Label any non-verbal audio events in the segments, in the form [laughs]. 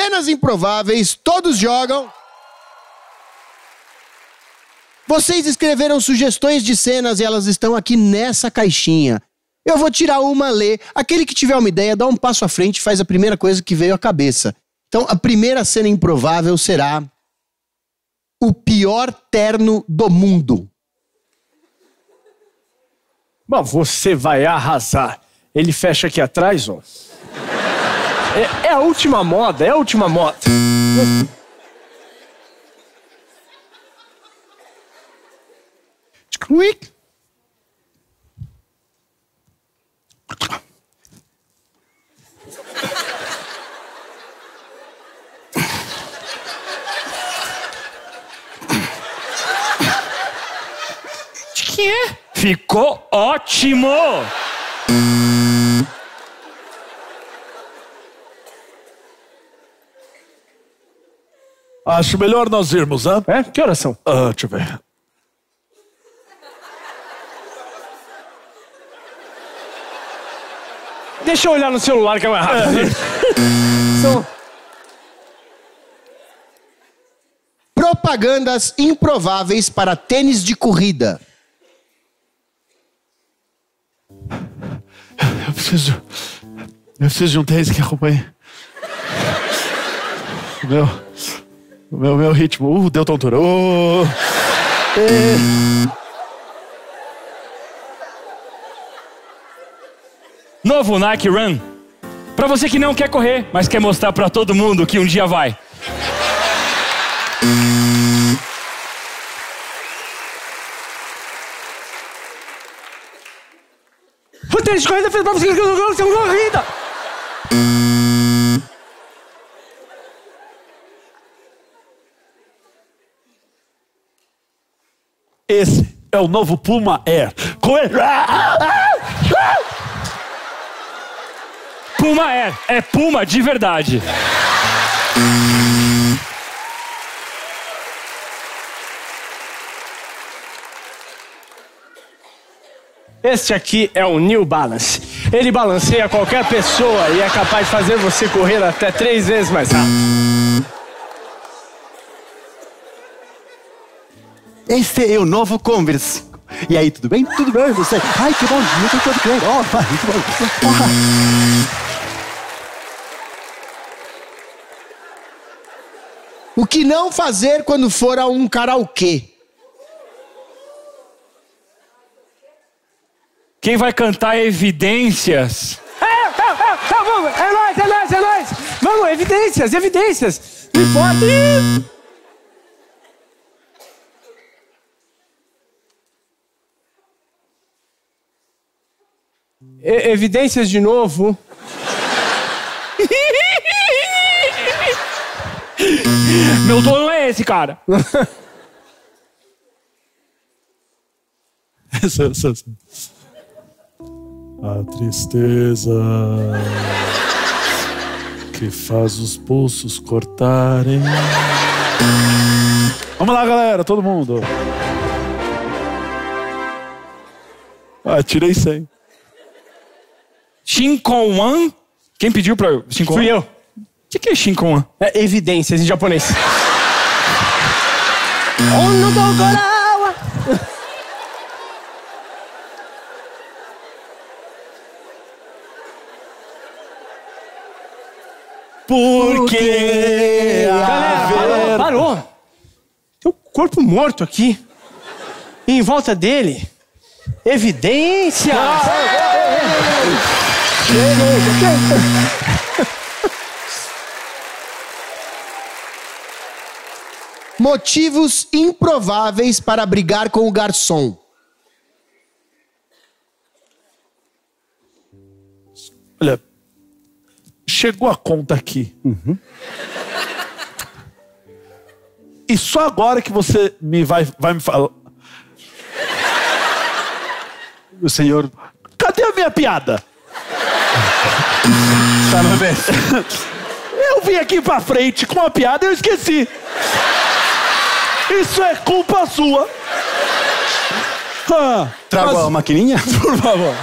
cenas improváveis, todos jogam. Vocês escreveram sugestões de cenas e elas estão aqui nessa caixinha. Eu vou tirar uma, ler. Aquele que tiver uma ideia, dá um passo à frente e faz a primeira coisa que veio à cabeça. Então, a primeira cena improvável será o pior terno do mundo. Bom, você vai arrasar. Ele fecha aqui atrás, ó. É, é a última moda, é a última moda. Quick. Ficou ótimo! Acho melhor nós irmos, hã? É? Que horas são? Ah, deixa eu ver. Deixa eu olhar no celular que é mais rápido. [laughs] São- Propagandas improváveis para tênis de corrida. Eu preciso. Eu preciso de um tênis que acompanhe. Meu. O meu, meu ritmo. Uh. Uh, Novo Nike Run. Pra você que não quer correr, mas quer mostrar pra todo mundo que um dia vai. O tênis de corrida fez pra você que não tem uma corrida. Esse é o novo Puma Air. Com ele. Puma Air. É Puma de verdade. Este aqui é o New Balance. Ele balanceia qualquer pessoa e é capaz de fazer você correr até três vezes mais rápido. Este é o novo Converse. E aí, tudo bem? Tudo bem, você? Ai, que bom, muito todo bem. Ó, vai, muito bom. O que não fazer quando for a um karaokê? Quem vai cantar evidências? É, é, é, tá, vamos, é nóis, é nóis, é nóis. Vamos, evidências, evidências. Não importa. E- evidências de novo. [laughs] Meu dono é esse, cara. A tristeza que faz os pulsos cortarem. Vamos lá, galera, todo mundo. Ah, tirei 100. Shinkonwan? Quem pediu pra eu? Shinkonwan? Fui eu. O que, que é Shinkonwan? É evidências em japonês. Porque Galera, parou, parou. Tem um corpo morto aqui. E em volta dele, evidências. [laughs] Motivos improváveis para brigar com o garçom. Olha, chegou a conta aqui. E só agora que você me vai, vai me falar. O senhor Cadê a minha piada? Tá no bem. [laughs] Eu vim aqui pra frente com a piada e eu esqueci. Isso é culpa sua. Ah, Trago mas- a maquininha? [laughs] Por favor.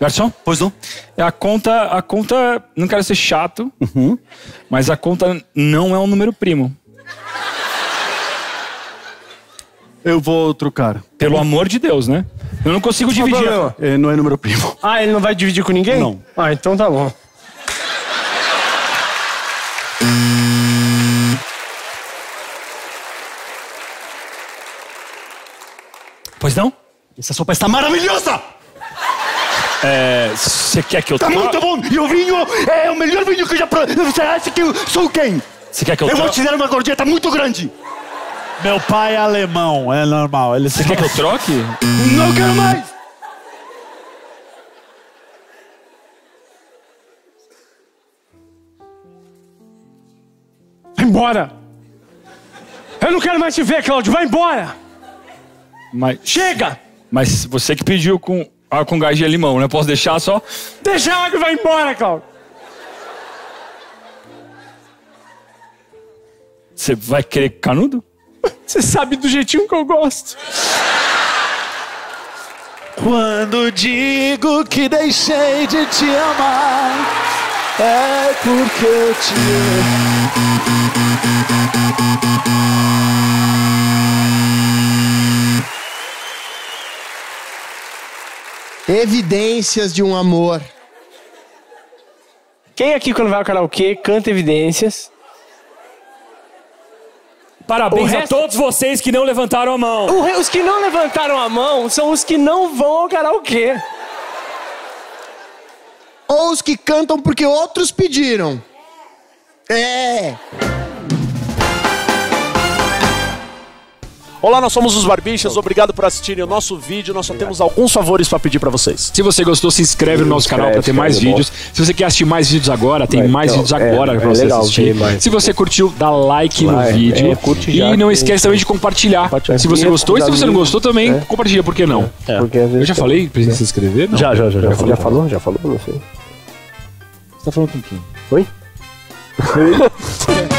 Garçom? Pois não? É a conta, a conta, não quero ser chato, Uhum. mas a conta não é um número primo. Eu vou trocar. Pelo amor de Deus, né? Eu não consigo dividir. problema? É, não é número primo. Ah, ele não vai dividir com ninguém? Não. Ah, então tá bom. Pois não? Essa sopa está maravilhosa! É, Você quer que eu Tá muito bom! E o vinho é o melhor vinho que eu já provei. Você acha que eu sou quem? Você quer que eu Eu vou te dar uma gorjeta muito grande! Meu pai é alemão, é normal. Ele Você quer que eu troque? Não quero mais! Vai embora! Eu não quero mais te ver, Cláudio. Vai embora! Mas, Chega! mas você que pediu com água com gás de limão, né? Posso deixar só? Deixa a água e vai embora, Cláudio. Você vai querer canudo? Você sabe do jeitinho que eu gosto. Quando digo que deixei de te amar, é porque eu te amo. Evidências de um amor. Quem aqui, quando vai ao karaokê, canta evidências? Parabéns O a resto- todos vocês que não levantaram a mão. Re- Os que não levantaram a mão são os que não vão ao karaokê. Ou os que cantam porque outros pediram. É. Olá, nós somos os Barbichas. Obrigado por assistirem o nosso vídeo. Nós só temos alguns favores pra pedir pra vocês. Se você gostou, se inscreve no nosso canal para ter mais vídeos. Se você quer assistir mais vídeos agora, tem mais vídeos agora pra você assistir. Se você curtiu, dá like no vídeo. e não esquece também de compartilhar. Se você gostou e se você não gostou também, compartilha, por que não? Eu já falei pra você se inscrever? Não. Já, já, já. já, falou? Já falou? Não sei. Você tá falando com quem? Oi? [laughs]